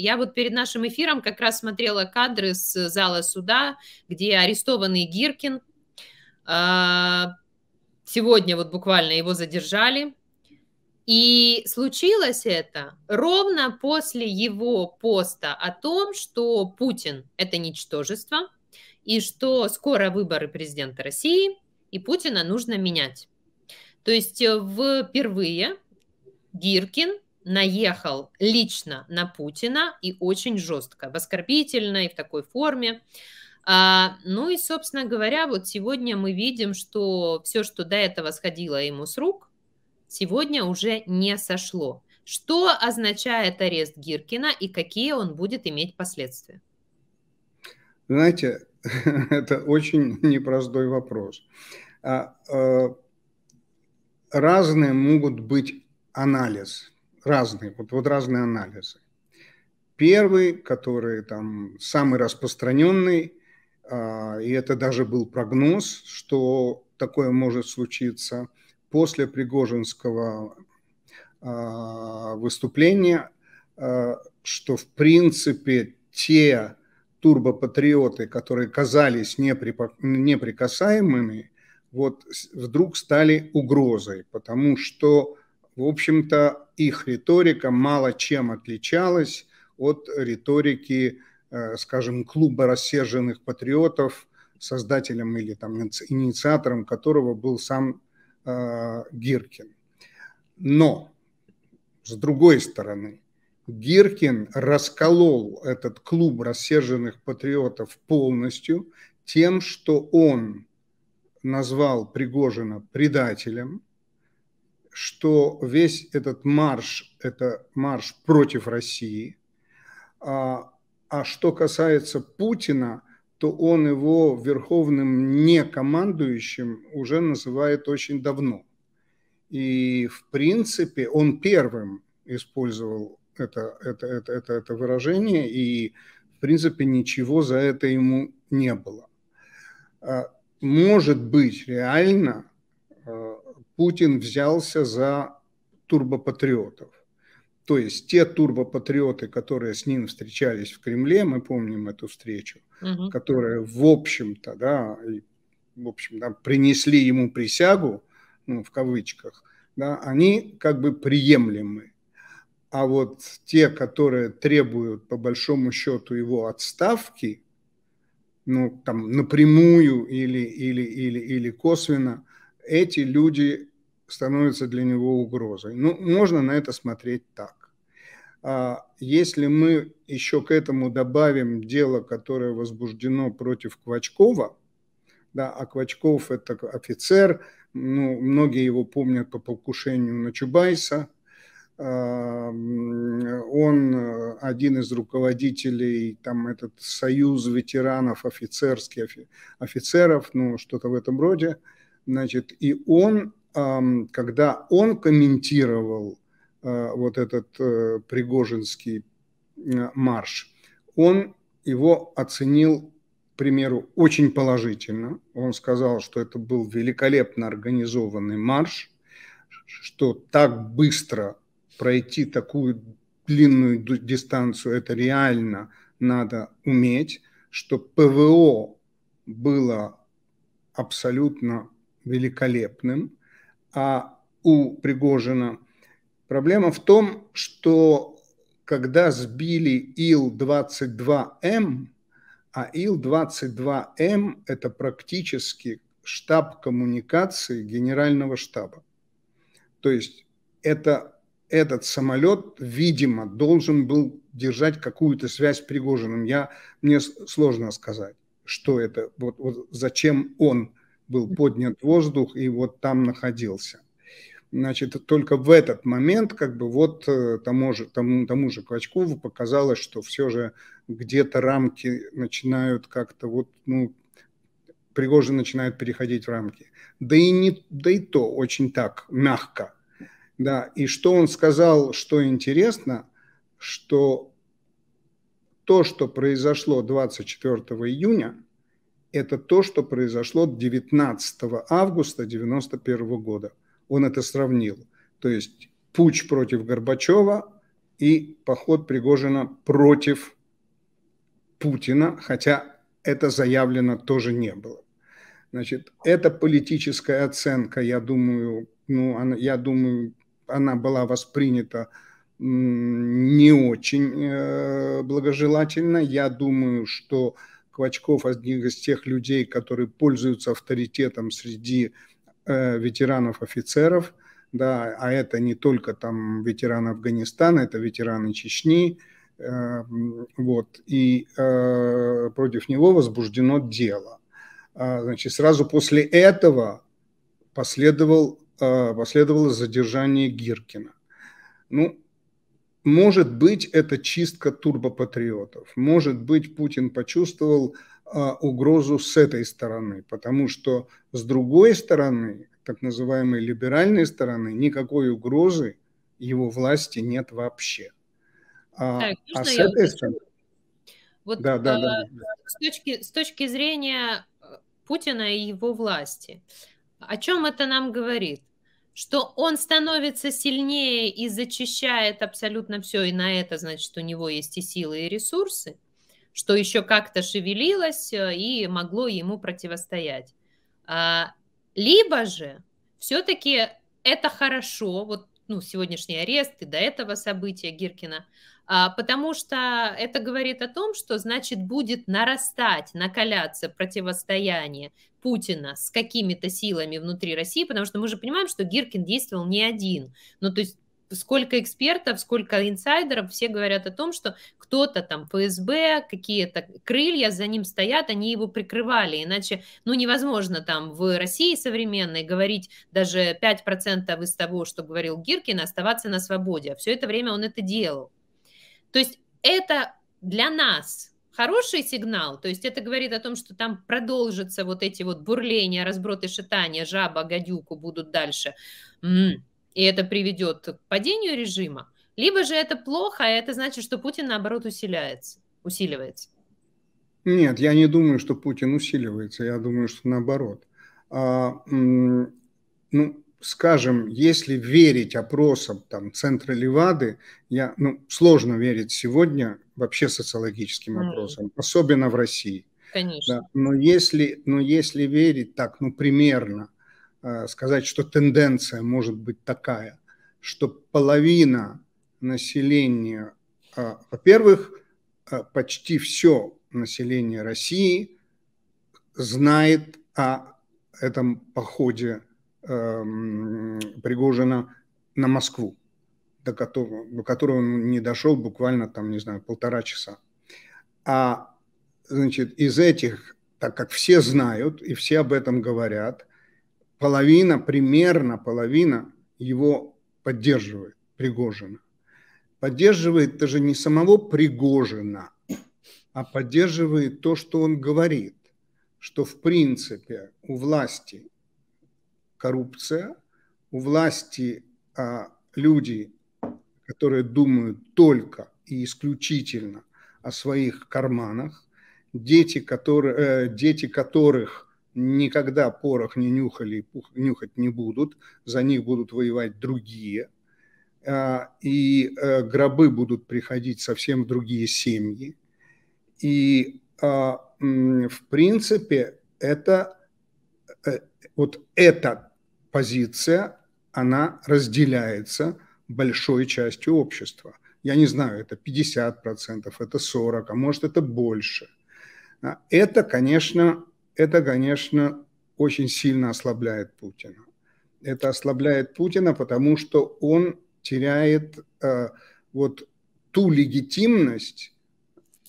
Я вот перед нашим эфиром как раз смотрела кадры с зала суда, где арестованный Гиркин. А, сегодня вот буквально его задержали. И случилось это ровно после его поста о том, что Путин – это ничтожество, и что скоро выборы президента России, и Путина нужно менять. То есть э, впервые Гиркин наехал лично на Путина и очень жестко, в оскорбительной, в такой форме. А, ну и, собственно говоря, вот сегодня мы видим, что все, что до этого сходило ему с рук, сегодня уже не сошло. Что означает арест Гиркина и какие он будет иметь последствия? Знаете, это очень непростой вопрос. А, а, разные могут быть анализ разные, вот, вот разные анализы. Первый, который там самый распространенный, а, и это даже был прогноз, что такое может случиться после Пригожинского а, выступления, а, что в принципе те турбопатриоты, которые казались неприкасаемыми, вот вдруг стали угрозой, потому что в общем-то, их риторика мало чем отличалась от риторики, э, скажем, клуба рассерженных патриотов, создателем или там инициатором которого был сам э, Гиркин. Но, с другой стороны, Гиркин расколол этот клуб рассерженных патриотов полностью тем, что он назвал Пригожина предателем – что весь этот марш – это марш против России. А, а что касается Путина, то он его верховным некомандующим уже называет очень давно. И, в принципе, он первым использовал это, это, это, это, это выражение, и, в принципе, ничего за это ему не было. А, может быть, реально Путин взялся за турбопатриотов. То есть те турбопатриоты, которые с ним встречались в Кремле, мы помним эту встречу, угу. которые в общем-то, да, в общем, да, принесли ему присягу, ну, в кавычках, да, они как бы приемлемы. А вот те, которые требуют по большому счету его отставки, ну, там, напрямую или, или, или, или косвенно, эти люди становятся для него угрозой. Ну, можно на это смотреть так. А если мы еще к этому добавим дело, которое возбуждено против Квачкова, да, а Квачков это офицер, ну, многие его помнят по покушению на Чубайса, а, он один из руководителей, там этот союз ветеранов офицерских офицеров, ну, что-то в этом роде, Значит, и он, когда он комментировал э, вот этот э, Пригожинский э, марш, он его оценил, к примеру, очень положительно. Он сказал, что это был великолепно организованный марш, что так быстро пройти такую длинную дистанцию, это реально надо уметь, что ПВО было абсолютно великолепным, а у Пригожина проблема в том, что когда сбили Ил-22М, а Ил-22М – это практически штаб коммуникации генерального штаба. То есть это, этот самолет, видимо, должен был держать какую-то связь с Пригожиным. Я, мне сложно сказать, что это, вот, вот зачем он был поднят воздух и вот там находился. Значит, только в этот момент, как бы вот э, тому же, тому, тому же Квачкову показалось, что все же где-то рамки начинают как-то вот, ну, Пригожин начинает переходить в рамки. Да и, не, да и то очень так, мягко. Да, и что он сказал, что интересно, что то, что произошло 24 июня, это то, что произошло 19 августа 1991 года. Он это сравнил. То есть путь против Горбачева и поход Пригожина против Путина, хотя это заявлено тоже не было. Значит, эта политическая оценка, я думаю, ну, она, я думаю, она была воспринята не очень э, благожелательно. Я думаю, что Квачков один из тех людей, которые пользуются авторитетом среди э, ветеранов-офицеров, да, а это не только там ветераны Афганистана, это ветераны Чечни, э, вот, и э, против него возбуждено дело. А, значит, сразу после этого последовал, а, последовало задержание Гиркина. Ну, может быть, это чистка турбопатриотов. Может быть, Путин почувствовал а, угрозу с этой стороны, потому что с другой стороны, так называемой либеральной стороны, никакой угрозы его власти нет вообще. А, так, а с этой стороны... Вот да, да, да, да. С, точки, с точки зрения Путина и его власти. О чем это нам говорит? Что он становится сильнее и зачищает абсолютно все, и на это, значит, у него есть и силы, и ресурсы, что еще как-то шевелилось э, и могло ему противостоять. А, либо же все-таки это хорошо, вот ну, сегодняшний арест и до этого события Гиркина, потому что это говорит о том, что, значит, будет нарастать, накаляться противостояние Путина с какими-то силами внутри России, потому что мы же понимаем, что Гиркин действовал не один. Ну, то есть сколько экспертов, сколько инсайдеров, все говорят о том, что кто-то там ФСБ, какие-то крылья за ним стоят, они его прикрывали, иначе, ну, невозможно там в России современной говорить даже 5% из того, что говорил Гиркин, оставаться на свободе, а все это время он это делал. То есть это для нас хороший сигнал, то есть это говорит о том, что там продолжатся вот эти вот бурления, разброты, шатания, жаба, гадюку будут дальше, и это приведет к падению режима, либо же это плохо, а это значит, что Путин, наоборот, усиляется, усиливается. Нет, я не думаю, что Путин усиливается, я думаю, что наоборот. А, ну, скажем, если верить опросам там, Центра Левады, я, ну, сложно верить сегодня вообще социологическим опросам, mm. особенно в России. Конечно. Да, но, если, но если верить так, ну, примерно, э, сказать, что тенденция может быть такая, что половина населения, э, во-первых, э, почти все население России знает о этом походе Пригожина на Москву, до которого, до которого он не дошел буквально там, не знаю, полтора часа. А, значит, из этих, так как все знают и все об этом говорят, половина, примерно половина его поддерживает Пригожина. Поддерживает даже не самого Пригожина, а поддерживает то, что он говорит, что в принципе у власти коррупция, у власти а, люди, которые думают только и исключительно о своих карманах, дети, которые, э, дети которых никогда порох не нюхали и пух, нюхать не будут, за них будут воевать другие, э, и э, гробы будут приходить совсем другие семьи. И э, в принципе это э, вот эта позиция, она разделяется большой частью общества. Я не знаю, это 50%, это 40%, а может это больше. А это, конечно, это, конечно, очень сильно ослабляет Путина. Это ослабляет Путина, потому что он теряет э, вот ту легитимность,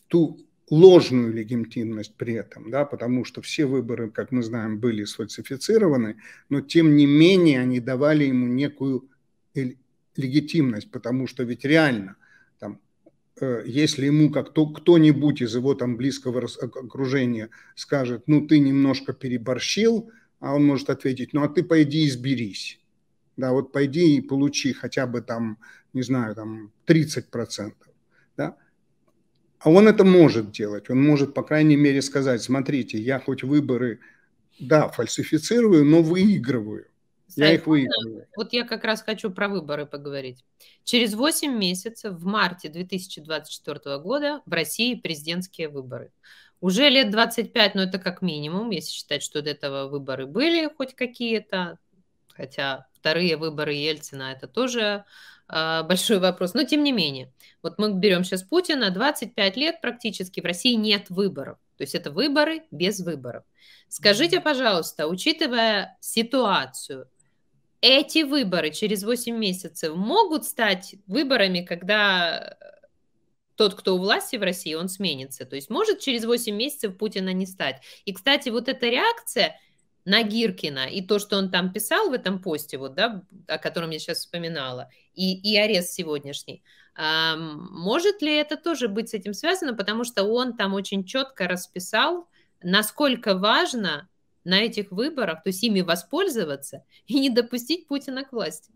ту ложную легитимность при этом, да, потому что все выборы, как мы знаем, были сфальсифицированы, но тем не менее они давали ему некую легитимность, потому что ведь реально, там, э, если ему как то, кто-нибудь из его там близкого окружения скажет, ну ты немножко переборщил, а он может ответить, ну а ты пойди изберись. Да, вот пойди и получи хотя бы там, не знаю, там 30%. Да? А он это может делать. Он может, по крайней мере, сказать, смотрите, я хоть выборы, да, фальсифицирую, но выигрываю. Я их выигрываю. Вот я как раз хочу про выборы поговорить. Через 8 месяцев, в марте 2024 года, в России президентские выборы. Уже лет 25, но это как минимум, если считать, что до этого выборы были хоть какие-то, хотя вторые выборы Ельцина это тоже э, большой вопрос, но тем не менее. Вот мы берем сейчас Путина, 25 лет практически в России нет выборов. То есть это выборы без выборов. Скажите, пожалуйста, учитывая ситуацию, эти выборы через 8 месяцев могут стать выборами, когда тот, кто у власти в России, он сменится. То есть может через 8 месяцев Путина не стать. И, кстати, вот эта реакция на Гиркина и то, что он там писал в этом посте, вот, да, о котором я сейчас вспоминала, и, и арест сегодняшний, может ли это тоже быть с этим связано, потому что он там очень четко расписал, насколько важно на этих выборах, то есть ими воспользоваться и не допустить Путина к власти.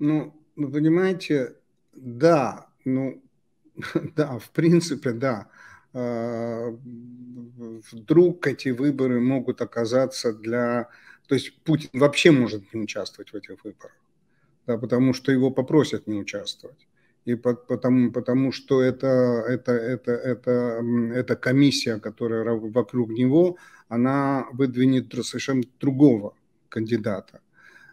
Ну, вы понимаете, да, ну, да, в принципе, да. А, вдруг эти выборы могут оказаться для... То есть Путин вообще может не участвовать в этих выборах, да, потому что его попросят не участвовать. И потому, потому что это, это, это, это, это комиссия, которая вокруг него, она выдвинет совершенно другого кандидата.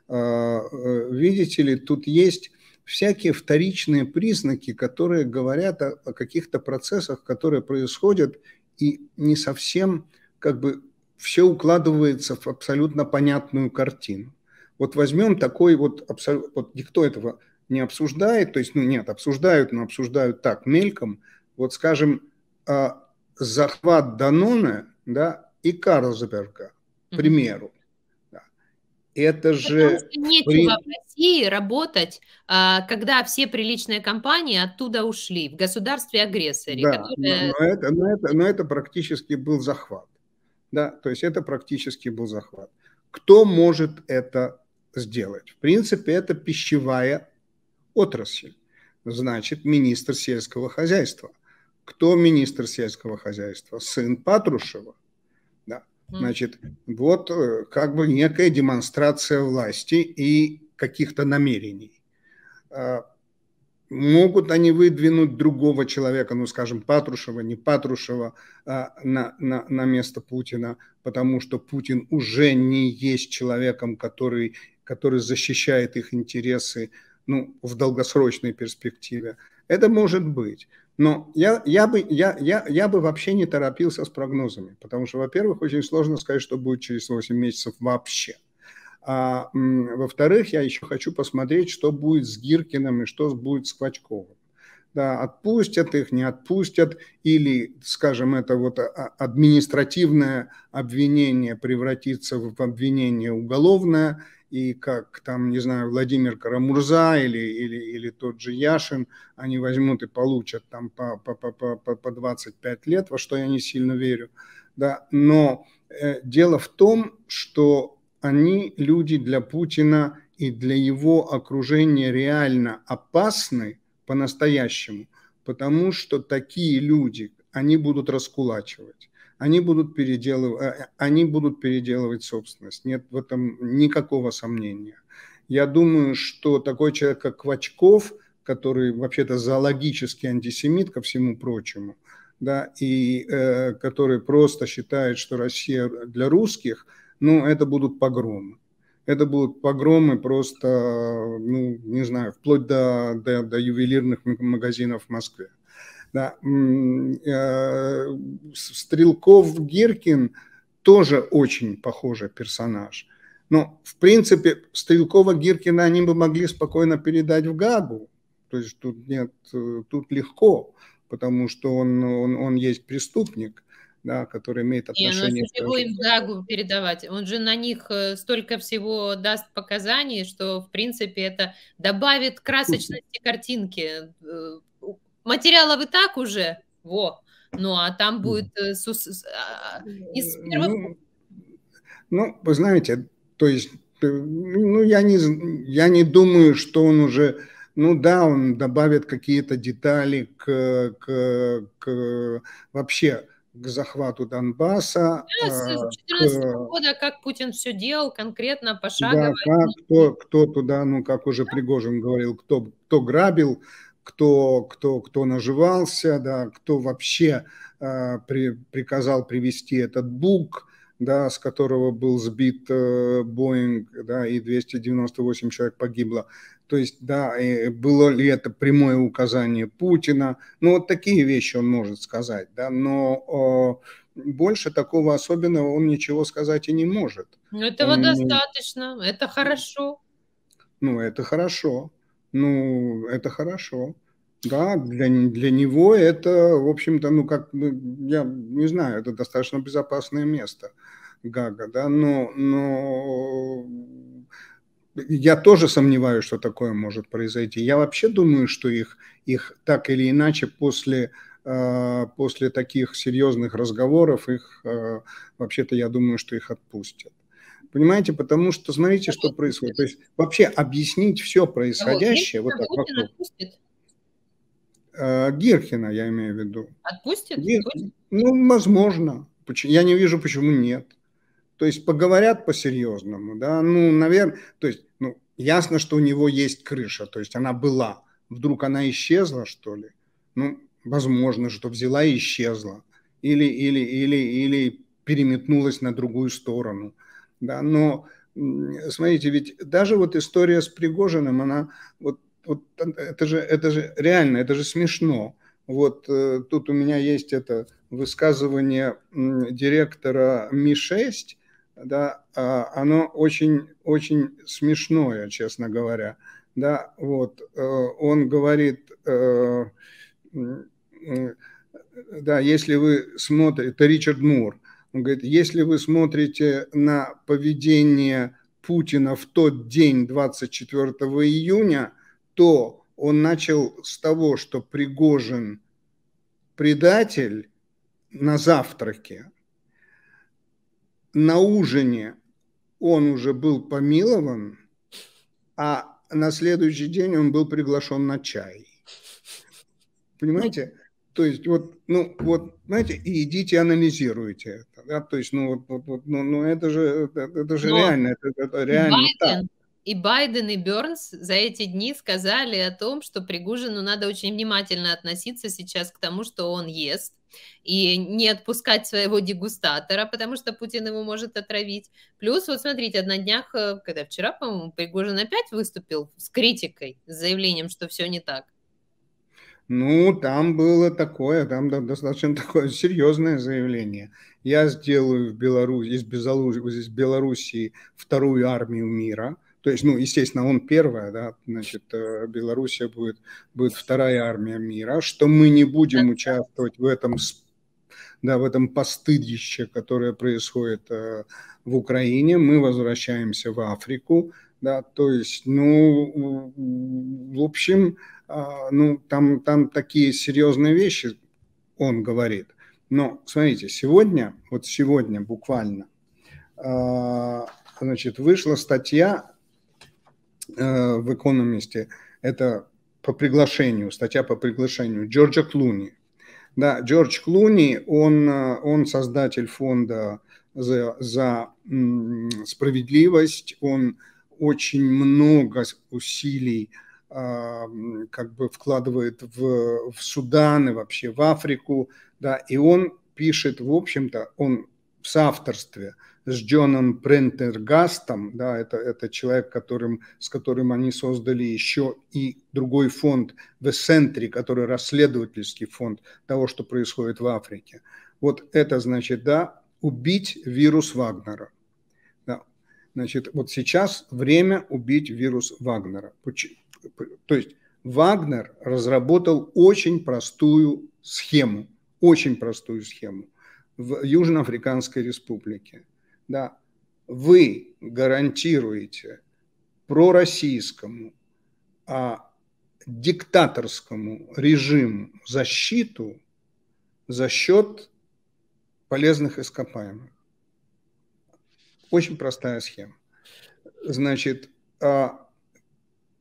А, э, видите ли, тут есть всякие вторичные признаки, которые говорят о, о каких-то процессах, которые происходят, и не совсем как бы все укладывается в абсолютно понятную картину. Вот возьмем такой вот, вот никто этого не обсуждает, то есть, ну нет, обсуждают, но обсуждают так, мельком, вот скажем, а, захват Данона, да, и Карлсберга, к примеру. Это же... Нечего при... в России работать, а, когда все приличные компании оттуда ушли, в государстве-агрессоре. Да, которое... но, это, но, это, но это практически был захват. Да, то есть это практически был захват. Кто может это сделать? В принципе, это пищевая отрасль. Значит, министр сельского хозяйства. Кто министр сельского хозяйства? Сын Патрушева. Значит, вот э, как бы некая демонстрация власти и каких-то намерений. А, могут они выдвинуть другого человека, ну, скажем, Патрушева, не Патрушева, а, на, на, на место Путина, потому что Путин уже не есть человеком, который, который защищает их интересы ну, в долгосрочной перспективе. Это может быть. Но я, я, бы, я, я, я бы вообще не торопился с прогнозами, потому что, во-первых, очень сложно сказать, что будет через 8 месяцев вообще. А во-вторых, я еще хочу посмотреть, что будет с Гиркиным и что будет с Квачковым. Да, отпустят их, не отпустят, или, скажем, это вот административное обвинение превратится в обвинение уголовное, и как там, не знаю, Владимир Карамурза или, или, или тот же Яшин, они возьмут и получат там по, по, по, по, по 25 лет, во что я не сильно верю. Да? Но э, дело в том, что они, люди для Путина и для его окружения реально опасны по-настоящему, потому что такие люди, они будут раскулачивать они будут переделывать, э, они будут переделывать собственность. Нет в этом никакого сомнения. Я думаю, что такой человек, как Квачков, который вообще-то зоологический антисемит ко всему прочему, да, и э, который просто считает, что Россия для русских, ну, это будут погромы. Это будут погромы просто, ну, не знаю, вплоть до, до, до ювелирных магазинов в Москве. Да. Э, Стрелков Гиркин тоже очень похожий персонаж. Но, в принципе, Стрелкова Гиркина они бы могли спокойно передать в Гагу. То есть тут нет, э, тут легко, потому что он, он, он есть преступник, да, который имеет отношение... Не, ну, его им в Гагу передавать? Он же на них э, столько всего даст показаний, что, в принципе, это добавит красочности картинки материалов и так уже, во, ну а там будет э, сус, а, из первых... Ну, ну, вы знаете, то есть, э, ну, я не, я не думаю, что он уже, ну да, он добавит какие-то детали к, к, к вообще к захвату Донбасса. Да, с 2014 к... года, как Путин все делал, конкретно, пошагово. Да, как, кто, кто туда, ну, как уже Пригожин говорил, кто, кто грабил, кто, кто, кто наживался, да, кто вообще э, при, приказал привести этот бук, да, с которого был сбит э, Боинг, да, и 298 человек погибло. То есть, да, было ли это прямое указание Путина? Ну, вот такие вещи он может сказать, да, но э, больше такого особенного он ничего сказать и не может. Ну, этого он, достаточно, это хорошо. Ну, это хорошо. Ну, это хорошо. Да, для, для него это, в общем-то, ну, как, я не знаю, это достаточно безопасное место, Гага, да, но, но я тоже сомневаюсь, что такое может произойти. Я вообще думаю, что их, их так или иначе после, э, после таких серьезных разговоров, их, э, вообще-то я думаю, что их отпустят. Понимаете, потому что смотрите, что происходит. То есть вообще объяснить все происходящее вот так вокруг. Э, Гирхина, я имею в виду. Отпустит? Гир... Ну, возможно. Я не вижу, почему нет. То есть поговорят по-серьезному, да, ну, наверное, то есть, ну, ясно, что у него есть крыша, то есть она была. Вдруг она исчезла, что ли? Ну, возможно, что взяла и исчезла. Или, или, или, или переметнулась на другую сторону. Да, но смотрите, ведь даже вот история с Пригожиным, она вот, вот это же, это же реально, это же смешно. Вот э, тут у меня есть это высказывание директора Ми-6, да, а оно очень, очень смешное, честно говоря. Да, вот, э, он говорит, э, да, если вы смотрите, это Ричард Мур, он говорит, если вы смотрите на поведение Путина в тот день, 24 июня, то он начал с того, что Пригожин предатель на завтраке, на ужине он уже был помилован, а на следующий день он был приглашен на чай. Понимаете? То есть вот, ну, вот, знаете, и идите анализируйте это, да, то есть, ну, вот, вот, вот ну, ну, это же, это, это же Но реально, это, это реально Байден, так. И Байден и Бернс за эти дни сказали о том, что Пригужину надо очень внимательно относиться сейчас к тому, что он ест, и не отпускать своего дегустатора, потому что Путин его может отравить. Плюс, вот смотрите, на днях, э, когда вчера, по-моему, Пригожин опять выступил с критикой, с заявлением, что все не так. Ну, там было такое, там достаточно такое серьезное заявление. Я сделаю в Беларуси, из Беларуси, вторую армию мира. То есть, ну, естественно, он первая, да, значит, э, Белоруссия будет, будет вторая армия мира, что мы не будем участвовать в этом, да, в этом постыдище, которое происходит э, в Украине. Мы возвращаемся в Африку, да, то есть, ну, в общем, а, ну, там, там такие серьезные вещи он говорит. Но, смотрите, сегодня, вот сегодня буквально, а, значит, вышла статья в «Экономисте», это по приглашению, статья по приглашению Джорджа Клуни. Да, Джордж Клуни, он, он создатель фонда за, за справедливость, он очень много усилий а, как бы вкладывает в, в Судан и вообще в Африку, да, и он пишет, в общем-то, он в соавторстве с Джоном Прентергастом, да, это, это человек, которым, с которым они создали еще и другой фонд в Эссентре, который расследовательский фонд того, что происходит в Африке. Вот это значит, да, убить вирус Вагнера – Значит, вот сейчас время убить вирус Вагнера. То есть Вагнер разработал очень простую схему, очень простую схему в Южноафриканской республике. Да, вы гарантируете пророссийскому, а диктаторскому режиму защиту за счет полезных ископаемых. Очень простая схема. Значит, а,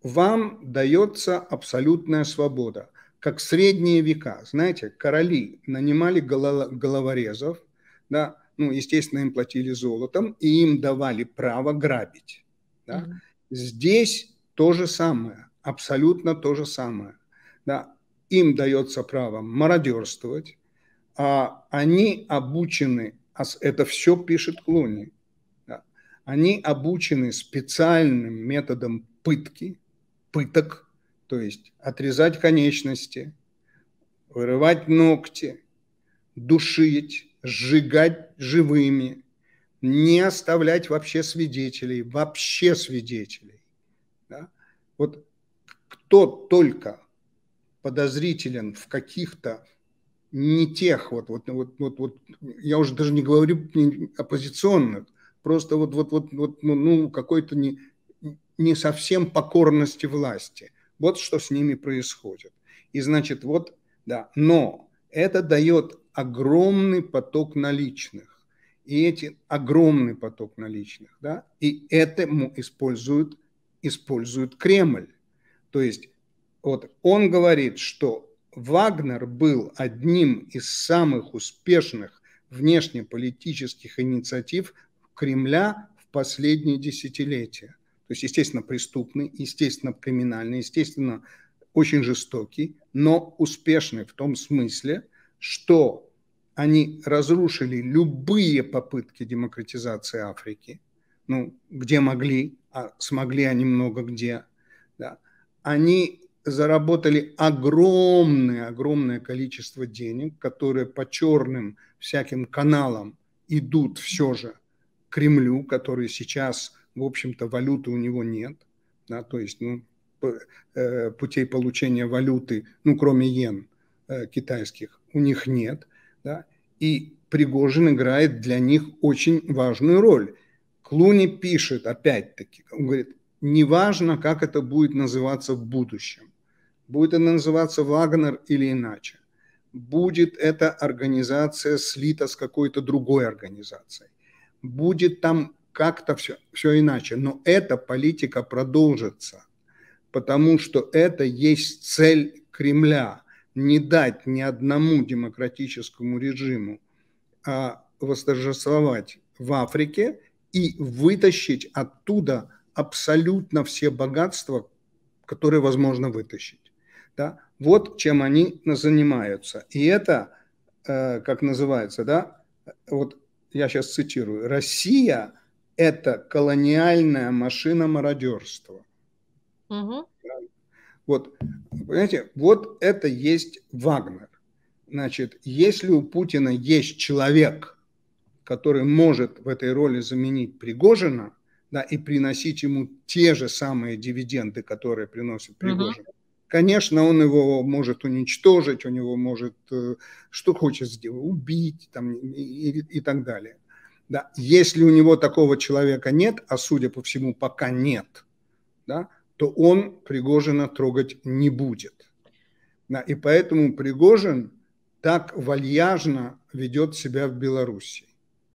вам дается абсолютная свобода. как в средние века. Знаете, короли нанимали головорезов, да, ну, естественно, им платили золотом, и им давали право грабить. Да. Mm-hmm. Здесь то же самое, абсолютно то же самое. Да. Им дается право мародерствовать, а они обучены, это все пишет Клуни, да, они обучены специальным методом пытки, пыток, то есть отрезать конечности, вырывать ногти, душить, сжигать живыми, не оставлять вообще свидетелей, вообще свидетелей. Да? Вот кто только подозрителен в каких-то не тех, вот, вот, вот, вот, вот, я уже даже не говорю оппозиционных, просто вот, вот, вот, вот ну, ну какой-то не, не совсем покорности власти. Вот что с ними происходит. И значит, вот, да, но это дает огромный поток наличных. И эти огромный поток наличных, да, и этому используют, используют Кремль. То есть вот он говорит, что Вагнер был одним из самых успешных внешнеполитических инициатив Кремля в последние десятилетия. То есть, естественно, преступный, естественно, криминальный, естественно, очень жестокий, но успешный в том смысле, что они разрушили любые попытки демократизации Африки, ну, где могли, а смогли они много где, да. Они заработали огромное-огромное количество денег, которые по черным всяким каналам идут все же Кремлю, который сейчас, в общем-то, валюты у него нет, да, то есть, ну, э, путей получения валюты, ну, кроме йен э, китайских, у них нет, да, и Пригожин играет для них очень важную роль. Клуни пишет, опять-таки, он говорит, неважно, как это будет называться в будущем. Будет это называться Вагнер или иначе. Будет эта организация слита с какой-то другой организацией. Будет там как-то все, все иначе. Но эта политика продолжится, потому что это есть цель Кремля – не дать ни одному демократическому режиму а восторжествовать в Африке и вытащить оттуда абсолютно все богатства, которые возможно вытащить. Да? Вот чем они занимаются. И это, э, как называется, да, вот я сейчас цитирую, Россия – это колониальная машина мародерства. Угу. Вот, понимаете, вот это есть Вагнер. Значит, если у Путина есть человек, который может в этой роли заменить Пригожина, да, и приносить ему те же самые дивиденды, которые приносит Пригожин. Угу. Конечно, он его может уничтожить, у него может э, что хочет сделать, убить там, и, и, и так далее. Да. Если у него такого человека нет, а судя по всему пока нет, да, то он Пригожина трогать не будет. И поэтому Пригожин так вальяжно ведет себя в Беларуси.